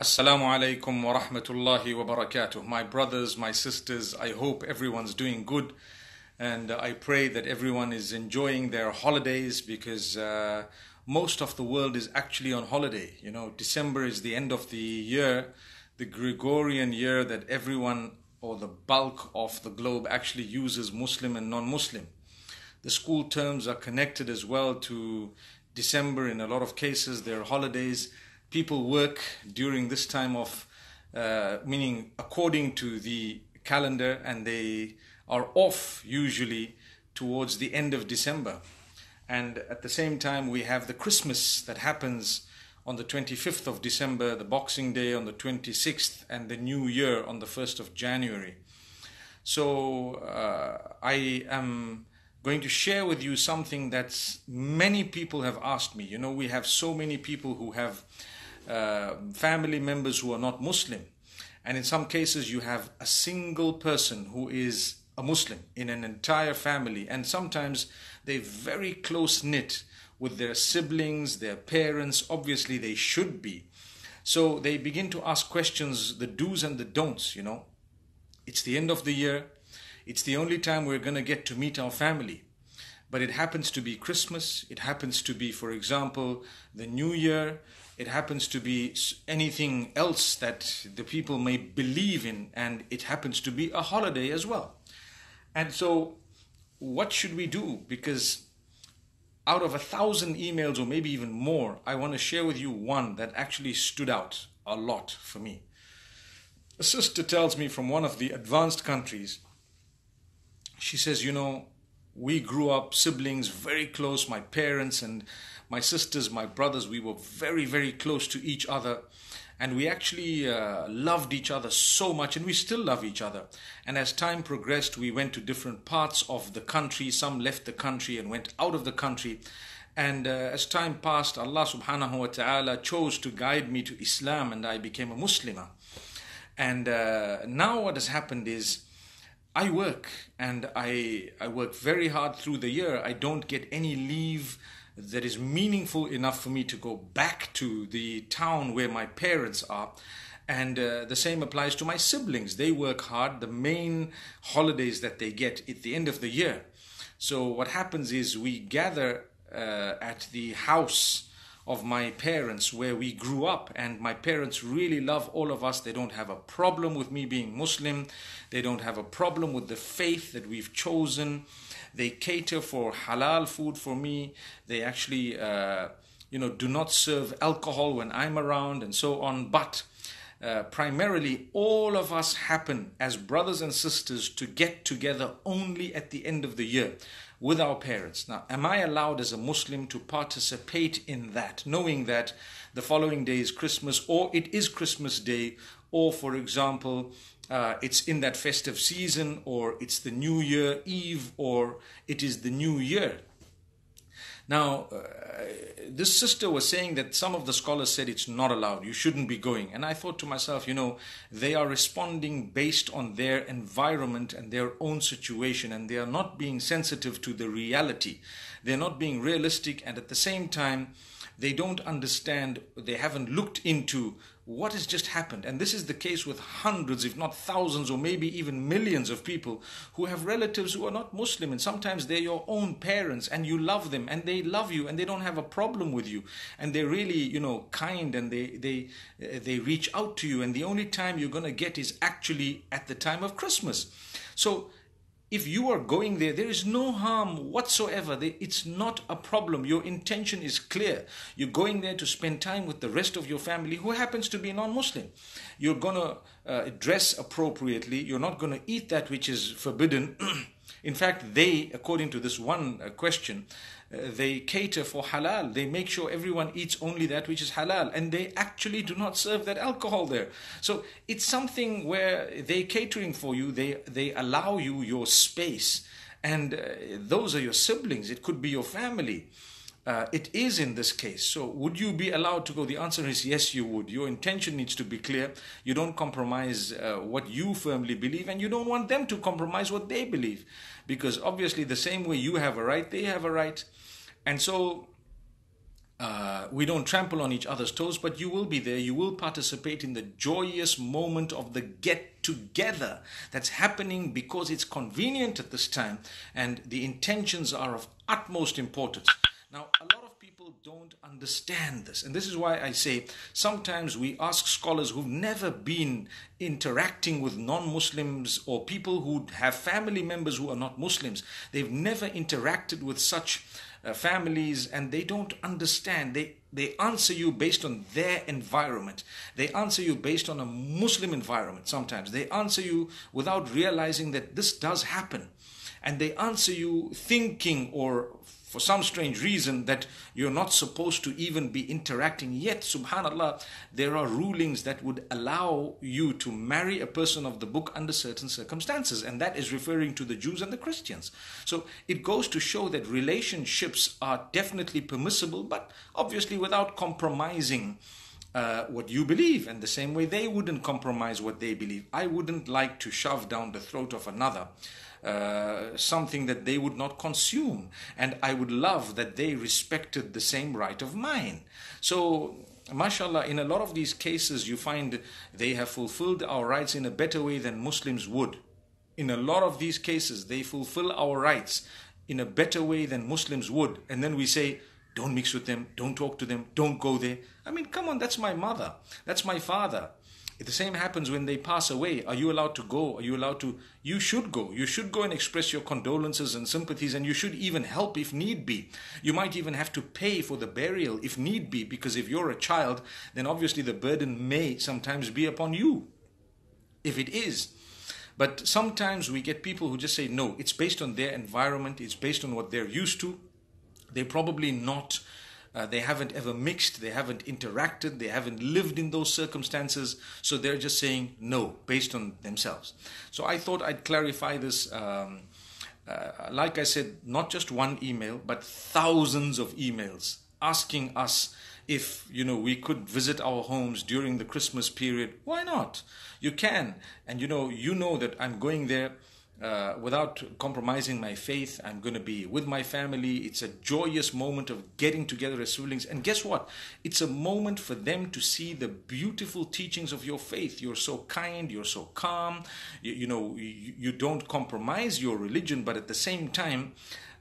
Assalamu alaikum wa rahmatullahi wa barakatuh. My brothers, my sisters, I hope everyone's doing good and I pray that everyone is enjoying their holidays because uh, most of the world is actually on holiday. You know, December is the end of the year, the Gregorian year that everyone or the bulk of the globe actually uses Muslim and non Muslim. The school terms are connected as well to December in a lot of cases, their holidays people work during this time of, uh, meaning according to the calendar, and they are off usually towards the end of December. And at the same time, we have the Christmas that happens on the 25th of December, the Boxing Day on the 26th, and the New Year on the 1st of January. So uh, I am going to share with you something that many people have asked me. You know, we have so many people who have uh, family members who are not Muslim. And in some cases, you have a single person who is a Muslim in an entire family. And sometimes they're very close knit with their siblings, their parents. Obviously, they should be. So they begin to ask questions, the do's and the don'ts, you know. It's the end of the year. It's the only time we're going to get to meet our family. But it happens to be Christmas. It happens to be, for example, the New Year it happens to be anything else that the people may believe in, and it happens to be a holiday as well. And so, what should we do? Because out of a thousand emails, or maybe even more, I want to share with you one that actually stood out a lot for me. A sister tells me from one of the advanced countries, she says, You know, we grew up siblings very close, my parents and my sisters, my brothers, we were very, very close to each other. And we actually uh, loved each other so much, and we still love each other. And as time progressed, we went to different parts of the country. Some left the country and went out of the country. And uh, as time passed, Allah subhanahu wa ta'ala chose to guide me to Islam, and I became a Muslimah. And uh, now, what has happened is, I work and I, I work very hard through the year. I don't get any leave that is meaningful enough for me to go back to the town where my parents are. And uh, the same applies to my siblings. They work hard. The main holidays that they get at the end of the year. So what happens is we gather uh, at the house of my parents where we grew up and my parents really love all of us. They don't have a problem with me being muslim. They don't have a problem with the faith that we've chosen. They cater for halal food for me. They actually uh, you know do not serve alcohol when i'm around and so on. But uh, primarily all of us happen as brothers and sisters to get together only at the end of the year with our parents. Now, am I allowed as a Muslim to participate in that, knowing that the following day is Christmas, or it is Christmas Day, or for example, uh, it's in that festive season, or it's the New Year Eve, or it is the New Year? Now, uh, this sister was saying that some of the scholars said it's not allowed, you shouldn't be going. And I thought to myself, you know, they are responding based on their environment and their own situation, and they are not being sensitive to the reality. They're not being realistic, and at the same time, they don't understand, they haven't looked into what has just happened. And this is the case with hundreds, if not thousands, or maybe even millions of people who have relatives who are not Muslim. And sometimes they're your own parents and you love them and they love you and they don't have a problem with you. And they're really, you know, kind and they, they, uh, they reach out to you. And the only time you're going to get is actually at the time of Christmas. So if you are going there, there is no harm whatsoever. It's not a problem. Your intention is clear. You're going there to spend time with the rest of your family who happens to be non Muslim. You're going to uh, dress appropriately. You're not going to eat that which is forbidden. In fact, they, according to this one uh, question, they cater for halal. They make sure everyone eats only that which is halal, and they actually do not serve that alcohol there. So it's something where they're catering for you. They they allow you your space, and uh, those are your siblings. It could be your family. Uh, it is in this case. So, would you be allowed to go? The answer is yes, you would. Your intention needs to be clear. You don't compromise uh, what you firmly believe, and you don't want them to compromise what they believe. Because obviously, the same way you have a right, they have a right. And so, uh, we don't trample on each other's toes, but you will be there. You will participate in the joyous moment of the get together that's happening because it's convenient at this time and the intentions are of utmost importance. Now, a lot of people don't understand this, and this is why I say sometimes we ask scholars who've never been interacting with non Muslims or people who have family members who are not Muslims, they've never interacted with such uh, families and they don't understand. They they answer you based on their environment. They answer you based on a muslim environment sometimes. They answer you without realizing that this does happen. And they answer you thinking or for some strange reason that you're not supposed to even be interacting. Yet, subhanAllah, there are rulings that would allow you to marry a person of the book under certain circumstances, and that is referring to the Jews and the Christians. So it goes to show that relationships are definitely permissible, but obviously without compromising. Uh, what you believe, and the same way they wouldn't compromise what they believe. I wouldn't like to shove down the throat of another uh, something that they would not consume. And I would love that they respected the same right of mine. So, mashallah, in a lot of these cases, you find they have fulfilled our rights in a better way than Muslims would. In a lot of these cases, they fulfill our rights in a better way than Muslims would. And then we say, don't mix with them, don't talk to them, don't go there. I mean, come on, that's my mother, that's my father. The same happens when they pass away. Are you allowed to go? Are you allowed to? You should go. You should go and express your condolences and sympathies, and you should even help if need be. You might even have to pay for the burial if need be, because if you're a child, then obviously the burden may sometimes be upon you. If it is. But sometimes we get people who just say, no, it's based on their environment, it's based on what they're used to. They're probably not uh, they haven't ever mixed, they haven't interacted, they haven't lived in those circumstances. So they're just saying no based on themselves. So I thought I'd clarify this. Um, uh, like I said, not just one email, but thousands of emails asking us if you know we could visit our homes during the Christmas period. Why not? You can, and you know you know that I'm going there uh, without compromising my faith. I'm going to be with my family. It's a joyous moment of getting together as siblings. And guess what? It's a moment for them to see the beautiful teachings of your faith. You're so kind, you're so calm. You, you know, you, you, don't compromise your religion, but at the same time,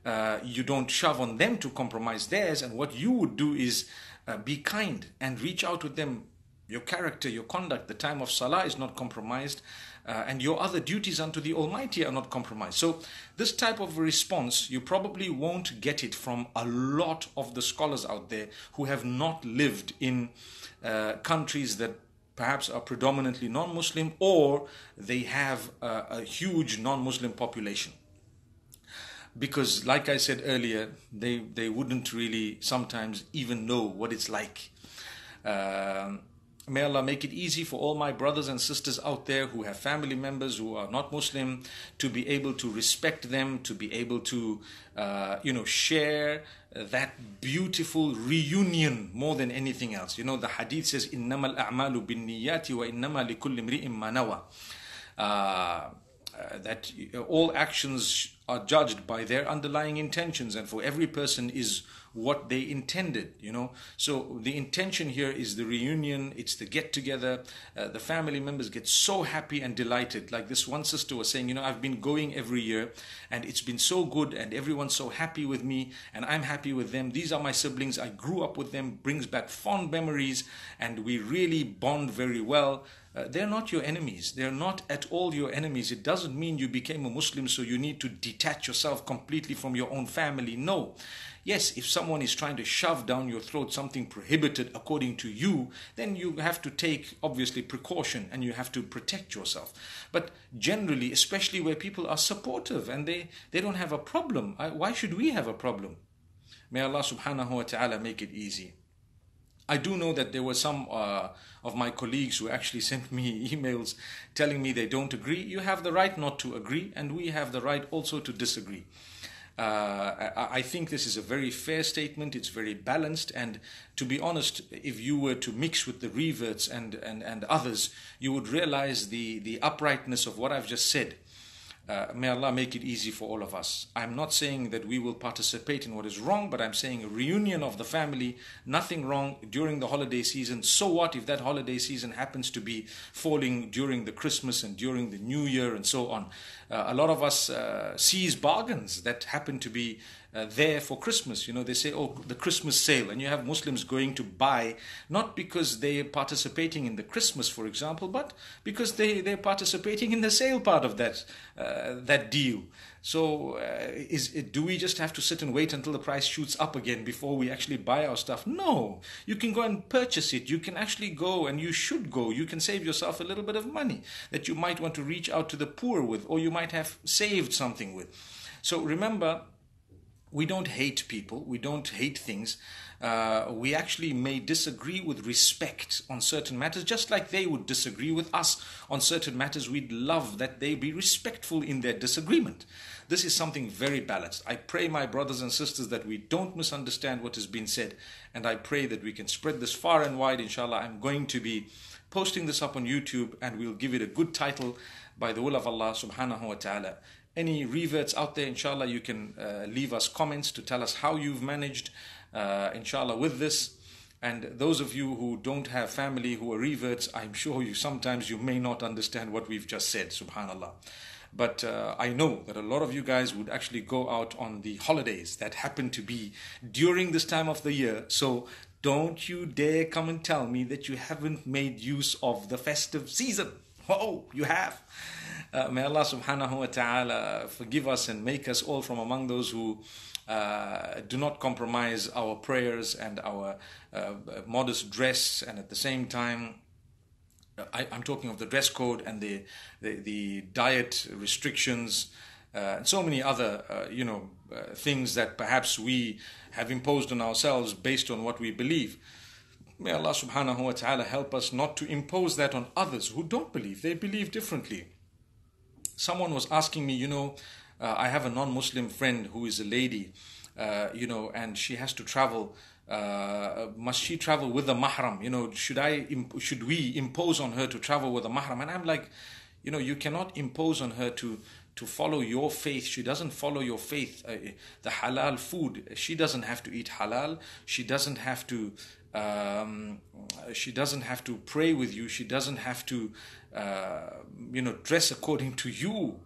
uh, you don't shove on them to compromise theirs. And what you would do is uh, be kind and reach out to them. Your character, your conduct, the time of salah is not compromised uh, and your other duties unto the Almighty are not compromised. So, this type of response, you probably won't get it from a lot of the scholars out there who have not lived in uh, countries that perhaps are predominantly non Muslim or they have a, a huge non Muslim population. Because, like I said earlier, they, they wouldn't really sometimes even know what it's like. Um, May Allah make it easy for all my brothers and sisters out there who have family members who are not Muslim to be able to respect them, to be able to, uh, you know, share that beautiful reunion more than anything else. You know, the hadith says, "Innamal a'malu bin niyati wa innama likulli imri'in manawa." Uh, that all actions are judged by their underlying intentions and for every person is what they intended you know. So the intention here is the reunion it's the get together uh, the family members get so happy and delighted. Like this one sister was saying you know i've been going every year and it's been so good and everyone's so happy with me and i'm happy with them. These are my siblings. I grew up with them. Brings back fond memories and we really bond very well uh, they're not your enemies. They're not at all your enemies. It doesn't mean you became a Muslim, so you need to detach yourself completely from your own family. No. Yes, if someone is trying to shove down your throat something prohibited according to you, then you have to take obviously precaution and you have to protect yourself. But generally, especially where people are supportive and they, they don't have a problem, why should we have a problem? May Allah subhanahu wa ta'ala make it easy. I do know that there were some uh, of my colleagues who actually sent me emails telling me they don't agree. You have the right not to agree, and we have the right also to disagree. Uh, I think this is a very fair statement. It's very balanced. And to be honest, if you were to mix with the reverts and, and, and others, you would realize the, the uprightness of what I've just said. Uh, may Allah make it easy for all of us. I'm not saying that we will participate in what is wrong, but I'm saying a reunion of the family, nothing wrong during the holiday season. So what if that holiday season happens to be falling during the Christmas and during the New Year and so on? Uh, a lot of us uh, seize bargains that happen to be uh, there for Christmas. You know, they say, oh, the Christmas sale. And you have Muslims going to buy, not because they're participating in the Christmas, for example, but because they, they're participating in the sale part of that, uh, that deal. So, uh, is do we just have to sit and wait until the price shoots up again before we actually buy our stuff? No, you can go and purchase it. You can actually go, and you should go. You can save yourself a little bit of money that you might want to reach out to the poor with, or you might have saved something with. So remember, we don't hate people, we don't hate things. Uh, we actually may disagree with respect on certain matters, just like they would disagree with us on certain matters. We'd love that they be respectful in their disagreement. This is something very balanced. I pray, my brothers and sisters, that we don't misunderstand what has been said, and I pray that we can spread this far and wide, inshallah. I'm going to be posting this up on YouTube, and we'll give it a good title by the will of Allah subhanahu wa ta'ala any reverts out there, inshallah, you can uh, leave us comments to tell us how you've managed, uh, inshallah, with this. And those of you who don't have family who are reverts, I'm sure you sometimes you may not understand what we've just said, subhanallah. But uh, I know that a lot of you guys would actually go out on the holidays that happen to be during this time of the year. So don't you dare come and tell me that you haven't made use of the festive season. Oh, you have. Uh, may Allah subhanahu wa ta'ala forgive us and make us all from among those who uh, do not compromise our prayers and our uh, modest dress, and at the same time, I, am talking of the dress code and the, the, the diet restrictions. Uh, and so many other, uh, you know, uh, things that perhaps we have imposed on ourselves based on what we believe. May Allah subhanahu wa ta'ala help us not to impose that on others who don't believe. They believe differently someone was asking me, you know, uh, I have a non-Muslim friend who is a lady, uh, you know, and she has to travel. Uh, must she travel with a mahram? You know, should I should we impose on her to travel with a mahram? And I'm like, you know, you cannot impose on her to to follow your faith. She doesn't follow your faith. Uh, the halal food, she doesn't have to eat halal. She doesn't have to. Um, she doesn't have to pray with you. She doesn't have to uh, you know, dress according to you.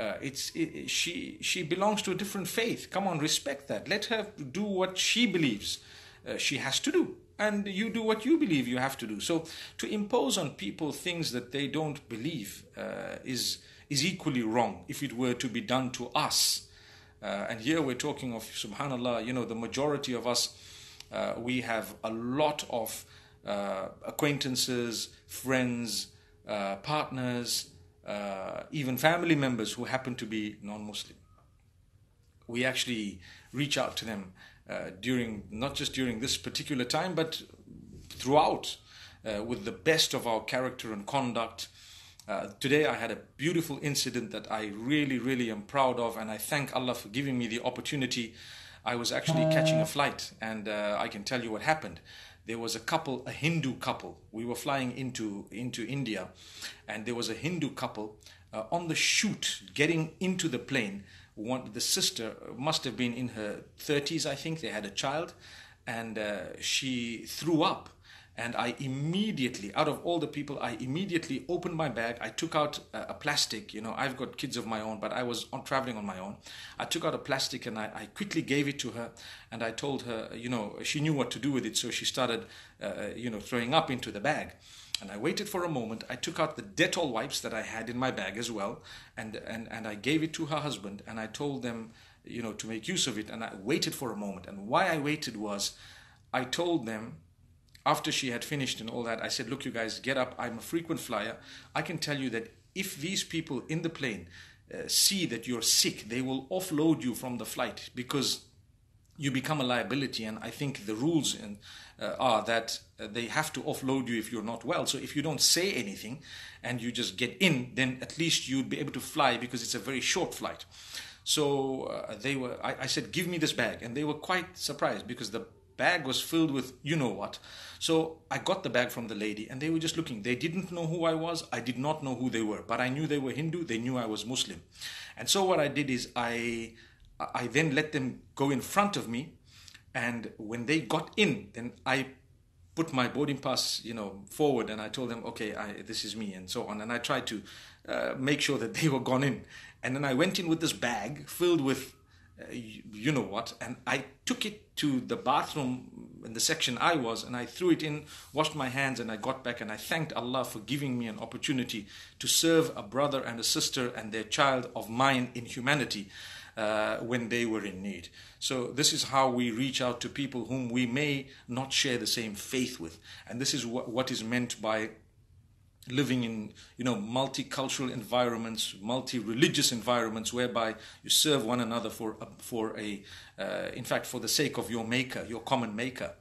Uh, it's it, she she belongs to a different faith. Come on, respect that. Let her do what she believes uh, she has to do, and you do what you believe you have to do. So to impose on people things that they don't believe uh, is is equally wrong if it were to be done to us. Uh, and here we're talking of Subhanallah. You know, the majority of us uh, we have a lot of acquaintances, friends uh, partners, uh, even family members who happen to be non Muslim. We actually reach out to them uh, during, not just during this particular time, but throughout uh, with the best of our character and conduct. Uh, today I had a beautiful incident that I really, really am proud of, and I thank Allah for giving me the opportunity. I was actually catching a flight, and I can tell you what happened there was a couple, a Hindu couple. We were flying into into India, and there was a Hindu couple uh, on the chute getting into the plane. One, the sister must have been in her 30s, I think. They had a child, and uh, she threw up and I immediately, out of all the people, I immediately opened my bag. I took out a, plastic. You know, I've got kids of my own, but I was on traveling on my own. I took out a plastic and I, I quickly gave it to her, and I told her, you know, she knew what to do with it, so she started, uh, uh, you know, throwing up into the bag. And I waited for a moment. I took out the Dettol wipes that I had in my bag as well, and and and I gave it to her husband, and I told them, you know, to make use of it. And I waited for a moment. And why I waited was, I told them after she had finished and all that, I said, Look, you guys, get up. I'm a frequent flyer. I can tell you that if these people in the plane uh, see that you're sick, they will offload you from the flight because you become a liability. And I think the rules in, uh, are that uh, they have to offload you if you're not well. So if you don't say anything and you just get in, then at least you'd be able to fly because it's a very short flight. So uh, they were. I, I, said, "Give me this bag," and they were quite surprised because the bag was filled with you know what. So I got the bag from the lady and they were just looking. They didn't know who I was. I did not know who they were, but I knew they were Hindu. They knew I was Muslim. And so what I did is I I then let them go in front of me and when they got in, then I put my boarding pass, you know, forward, and I told them, okay, I, this is me, and so on. And I tried to uh, make sure that they were gone in. And then I went in with this bag filled with, you, you know what, and I took it to the bathroom in the section I was, and I threw it in, washed my hands, and I got back, and I thanked Allah for giving me an opportunity to serve a brother and a sister and their child of mine in humanity uh, when they were in need. So, this is how we reach out to people whom we may not share the same faith with. And this is what is meant by living in you know multicultural environments multi-religious environments whereby you serve one another for for a uh, in fact for the sake of your maker your common maker.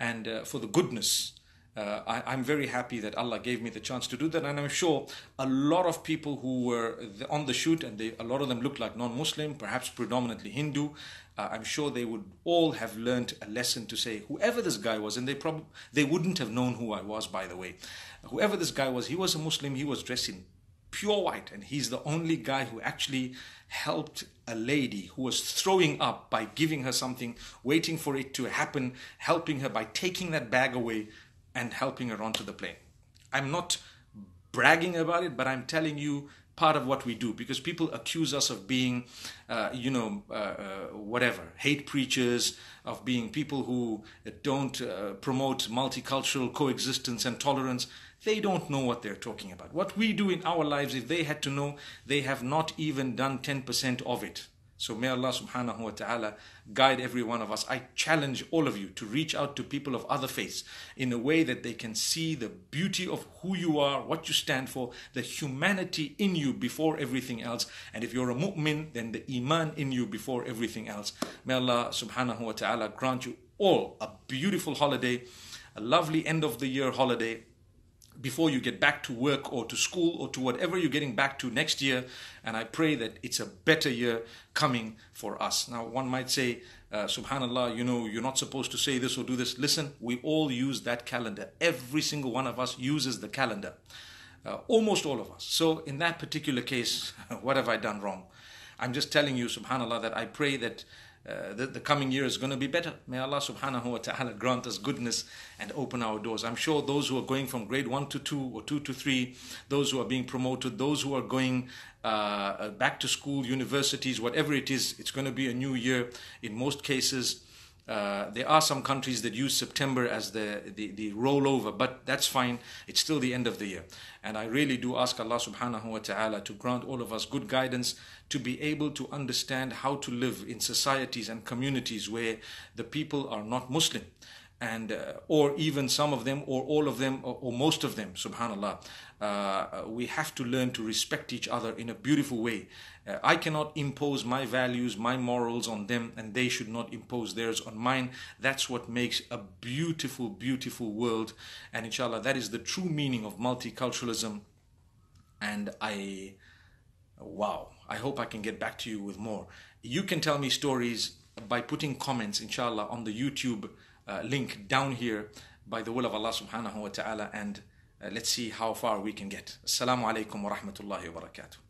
And uh, for the goodness uh, I, am very happy that Allah gave me the chance to do that, and I'm sure a lot of people who were on the chute, and they, a lot of them looked like non-Muslim, perhaps predominantly Hindu. Uh, I'm sure they would all have learned a lesson to say, whoever this guy was, and they probably they wouldn't have known who I was, by the way. Whoever this guy was, he was a Muslim. He was dressed in pure white, and he's the only guy who actually helped a lady who was throwing up by giving her something, waiting for it to happen, helping her by taking that bag away and helping her onto the plane. I'm not bragging about it, but I'm telling you part of what we do because people accuse us of being, uh, you know, uh, uh, whatever, hate preachers, of being people who don't uh, promote multicultural coexistence and tolerance. They don't know what they're talking about. What we do in our lives, if they had to know, they have not even done 10% of it. So may Allah subhanahu wa ta'ala guide every one of us. I challenge all of you to reach out to people of other faiths in a way that they can see the beauty of who you are, what you stand for, the humanity in you before everything else. And if you're a mu'min, then the iman in you before everything else. May Allah subhanahu wa ta'ala grant you all a beautiful holiday, a lovely end of the year holiday before you get back to work or to school or to whatever you're getting back to next year. And I pray that it's a better year coming for us. Now, one might say, uh, subhanallah, you know, you're not supposed to say this or do this. Listen, we all use that calendar. Every single one of us uses the calendar. Uh, almost all of us. So, in that particular case, what have I done wrong? I'm just telling you, subhanallah, that I pray that uh, the, the, coming year is going to be better. May Allah subhanahu wa ta'ala grant us goodness and open our doors. I'm sure those who are going from grade 1 to 2 or 2 to 3, those who are being promoted, those who are going uh, uh, back to school, universities, whatever it is, it's going to be a new year in most cases. Uh, there are some countries that use September as the, the, the rollover, but that's fine. It's still the end of the year. And I really do ask Allah subhanahu wa ta'ala to grant all of us good guidance to be able to understand how to live in societies and communities where the people are not Muslim and uh, or even some of them or all of them or, or most of them subhanallah uh, we have to learn to respect each other in a beautiful way. Uh, i cannot impose my values my morals on them and they should not impose theirs on mine. That's what makes a beautiful beautiful world. And inshallah that is the true meaning of multiculturalism. And i wow i hope i can get back to you with more. You can tell me stories by putting comments inshallah on the youtube uh, link down here by the will of Allah subhanahu wa ta'ala. And Uh, let's see how far we can get. Assalamu alaikum wa rahmatullahi wa barakatuh.